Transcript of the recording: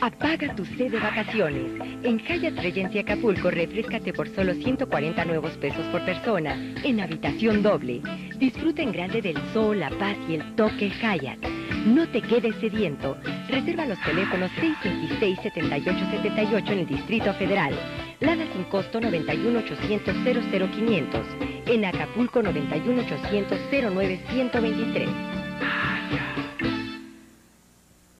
Apaga tu sed de vacaciones. En Hyatt Regency Acapulco, refrescate por solo 140 nuevos pesos por persona en habitación doble. Disfruta en grande del sol, la paz y el toque Hyatt. No te quedes sediento. Reserva los teléfonos 626-7878 en el Distrito Federal. Lada sin costo 91 800 00500. En Acapulco 91 800 123